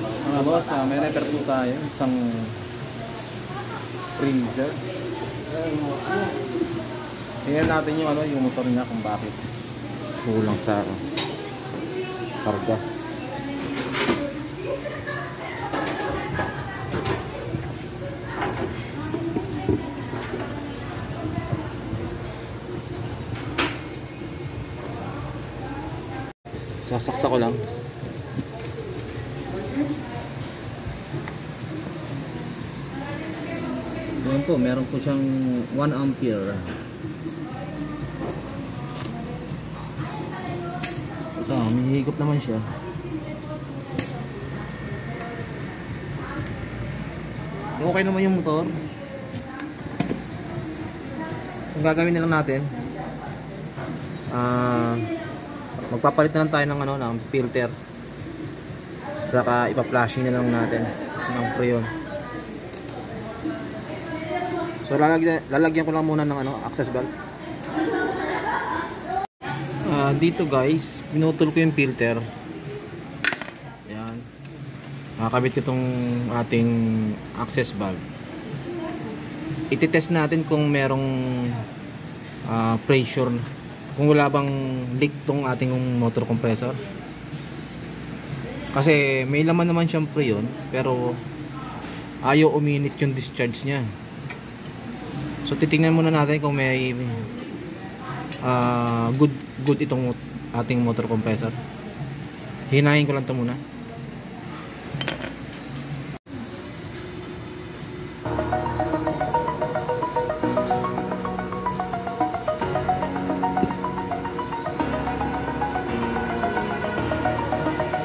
Mga boss, ah, may repair po tayo. Isang freezer. Tingnan natin yung ano, yung motor niya kung bakit kulang sa karga. Sasaksa ko lang. Ayan po, meron po siyang 1 ampere. Ito, may higop naman siya. Okay naman yung motor. Ang gagawin na lang natin, ah, magpapalit na lang tayo ng ano, ng filter. Saka ipa-flashing na lang natin ng freon. So lalagyan, lalagyan ko lang muna ng ano, access valve. Ah, dito guys, pinutol ko yung filter. Ayan. Nakakabit ko itong ating access valve. Ititest natin kung merong ah, pressure kung wala bang leak tong ating motor compressor. Kasi may laman naman siyang freon pero ayaw uminit yung discharge niya. So titingnan muna natin kung may ah, good good itong ating motor compressor. Hinahin ko lang 'to muna.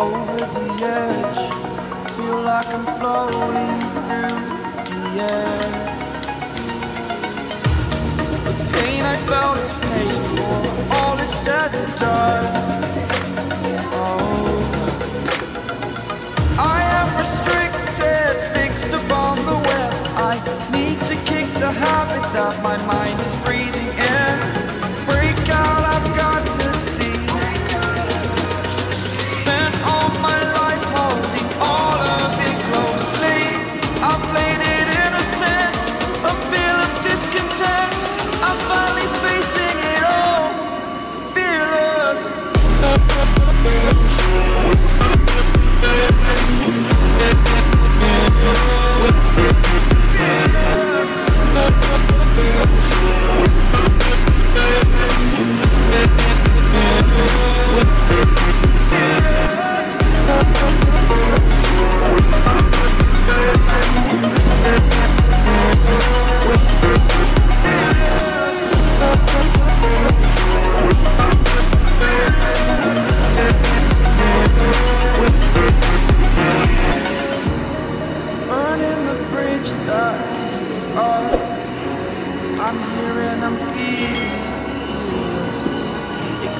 over the edge. Feel like I'm floating through the air. about its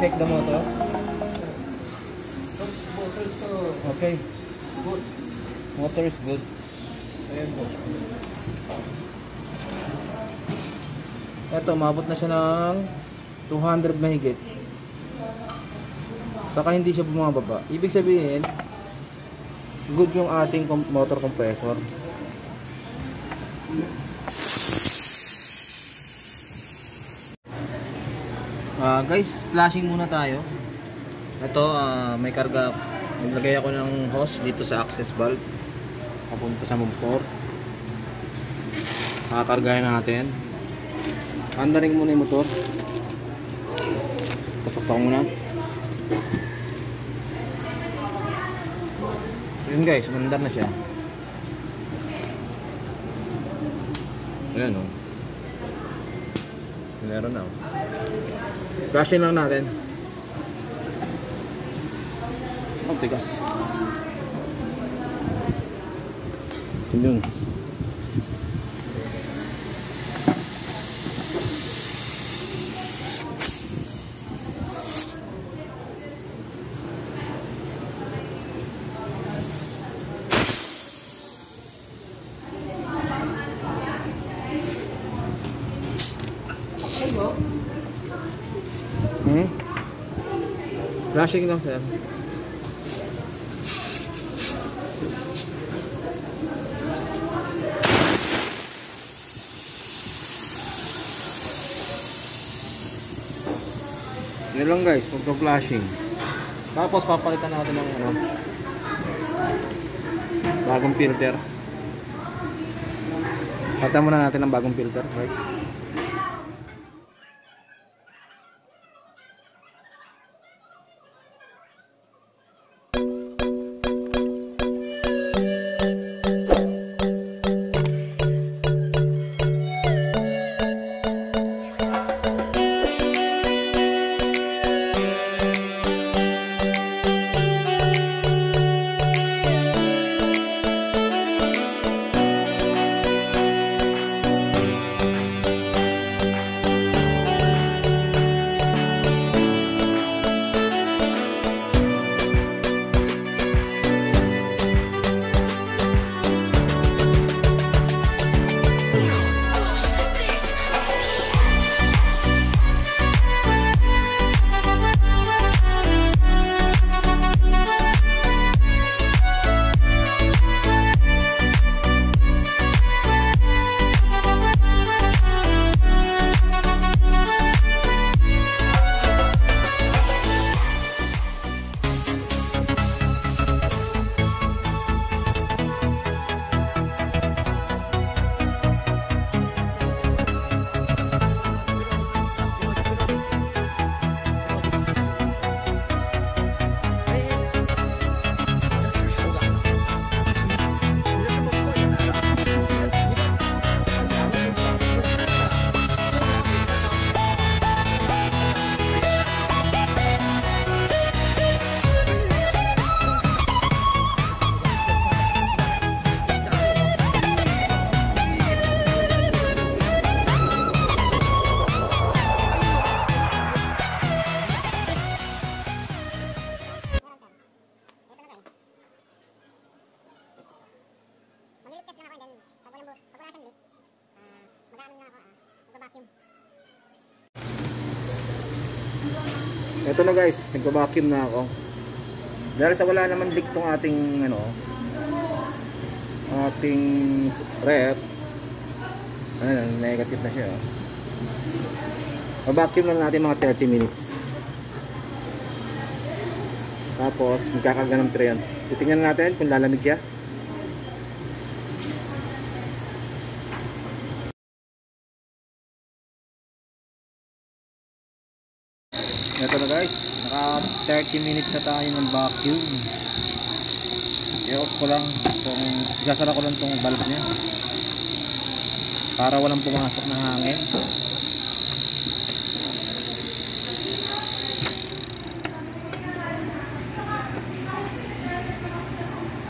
check the motor? Motor is good. Okay. Good. Motor is good. Ayan po. Eto, mabot na siya ng 200 mahigit. Saka hindi siya bumababa. Ibig sabihin, good yung ating motor compressor. Ah, guys, flashing muna tayo. Ito, ah, may karga. Naglagay ako ng hose dito sa access valve. Papunta sa motor. Kakargahin natin. Andarin muna yung motor. Pasaksak muna. Yun guys, mandar na siya. Ayan o. Oh. Meron na o. Brushin lang natin. Oh, tigas. Yun. Hmm? Flashing lang sir. Yun lang guys, pagka-flashing. Tapos papalitan natin ng ano, bagong filter. Palitan muna natin ng bagong filter guys. Magba-vacuum. Ito na guys, nagpa-vacuum na ako. Dahil sa wala naman leak tong ating ano ating rep. Ayun, negative na siya. oh. Pa-vacuum lang natin mga 30 minutes. Tapos, magkakarga ng tray yan. Titingnan natin kung lalamig siya. Ito na guys, naka 30 minutes na tayo ng vacuum. I-off ko lang itong, isasara ko lang itong valve niya. Para walang pumasok na hangin.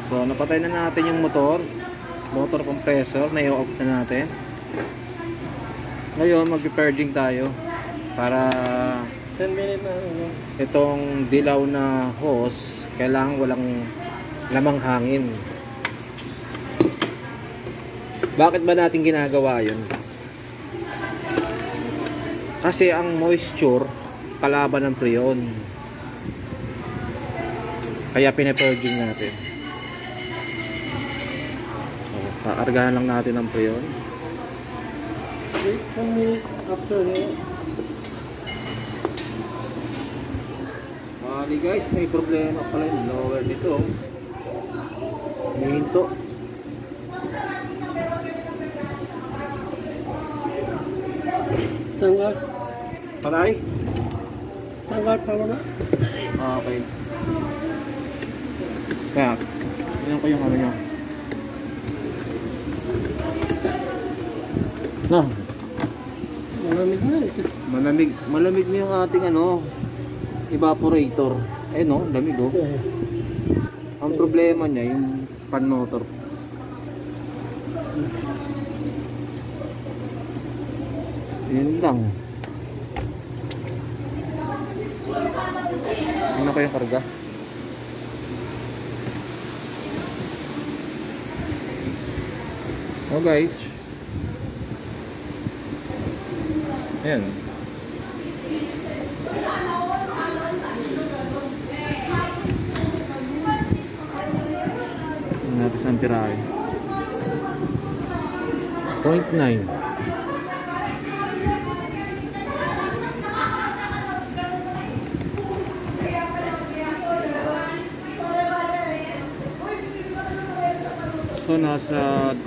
So, napatay na natin yung motor. Motor compressor, na i-off na natin. Ngayon, mag-purging tayo. Para 10 minutes na itong dilaw na hose kailangan walang lamang hangin. Bakit ba natin ginagawa yun? Kasi ang moisture kalaban ng preon. Kaya pinapurging natin. So, kaargahan lang natin ang preon. Wait one minute after that. Mali guys, may problema pala yung lower nito. May hinto. Tanggal. Patay? Tanggal tama na. Okay. Kaya, yun ko yung ano nyo. No, Malamig na eh. malamig, malamig na yung ating ano, evaporator. Eh no, lamig oh. Ang problema niya, yung pan motor. Yun lang. Ano ko yung karga? Oh guys. Ayan. Sa amperahe. 0.9 So nasa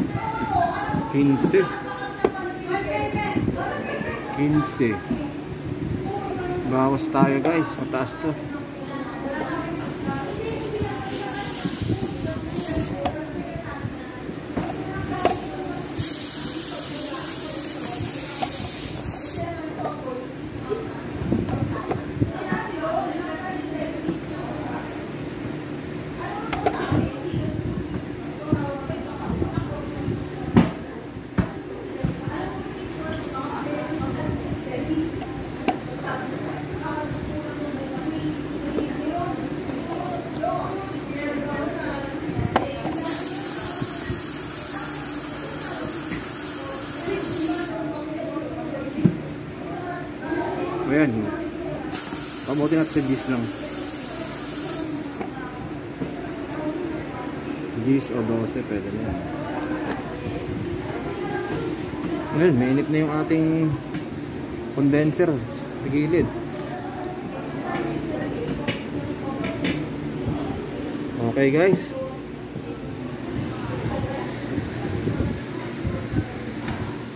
15 15 Bawas tayo guys, mataas to Ayan. Pabuti natin sa G's lang. G's o 12, pwede na. Ayan, mainit na yung ating condenser sa gilid. Okay guys.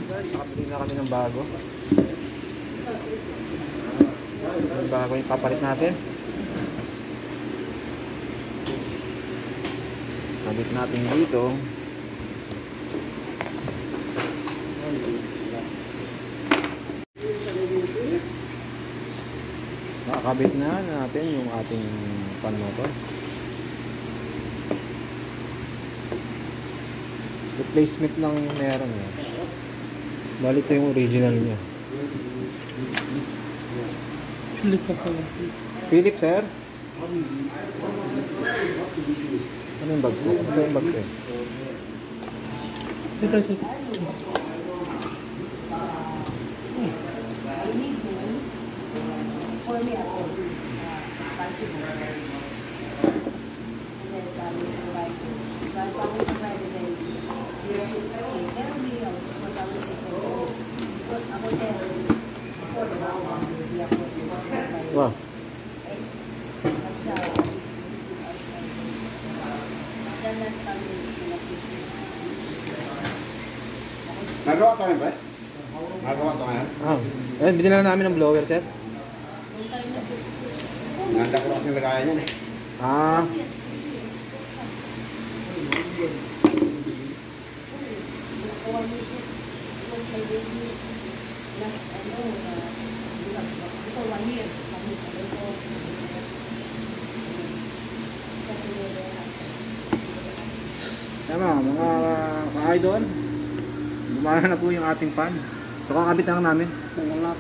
Guys, nakabili na kami ng bago. Yung bago yung papalit natin. Kabit natin dito. Nakakabit na natin yung ating pan. Replacement lang yung meron eh. Bali ito yung original niya. Pilit ka pala. Philip, sir? Ano yung bag ko? Ito yung bag ko eh. Ito, ito. Wow. Nagawa ka rin ba? Nagawa ka ngayon? Ah. Ayun, binila namin ng blower, sir. Nanda ko kasi lagayan yan eh. Ah. Tama, mga ka-idol. Gumana na po yung ating pan. So kakabit lang namin. Malap.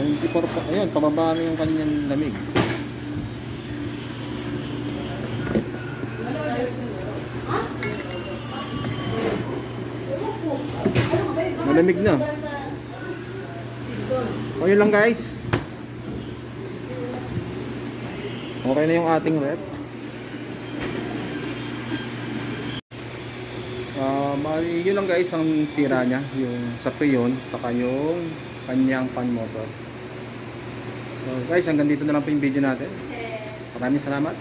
24 pa. Ayun, pababa na yung kanyang lamig. Malamig na. O yun lang guys. Okay na yung ating rep. yun lang guys ang sira niya, yung sa preyon, saka yung kanyang pan motor. So guys, hanggang dito na lang po yung video natin. Maraming salamat.